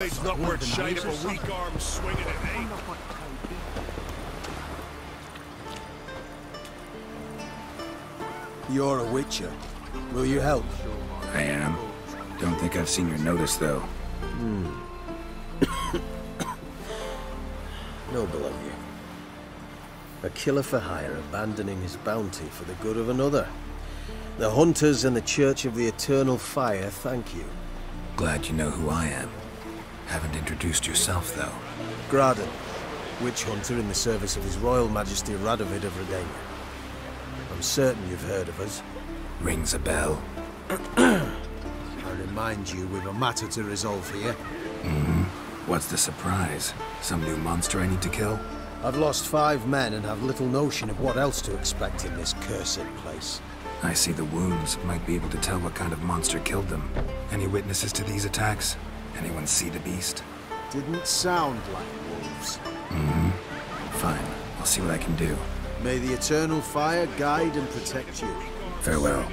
It's not worth shite of a weak arm swinging it, eh? You're a witcher. Will you help? I am. Don't think I've seen your notice, though. Noble of you. A killer for hire abandoning his bounty for the good of another. The Hunters and the Church of the Eternal Fire thank you. Glad you know who I am. Haven't introduced yourself, though. Graden, witch hunter in the service of His Royal Majesty Radovid of Redania. I'm certain you've heard of us. Rings a bell. I remind you we've a matter to resolve here. Mm-hmm. What's the surprise? Some new monster I need to kill? I've lost five men and have little notion of what else to expect in this cursed place. I see the wounds. Might be able to tell what kind of monster killed them. Any witnesses to these attacks? Anyone see the beast? Didn't sound like wolves. Mhm. Fine. I'll see what I can do. May the Eternal Fire guide and protect you. Farewell.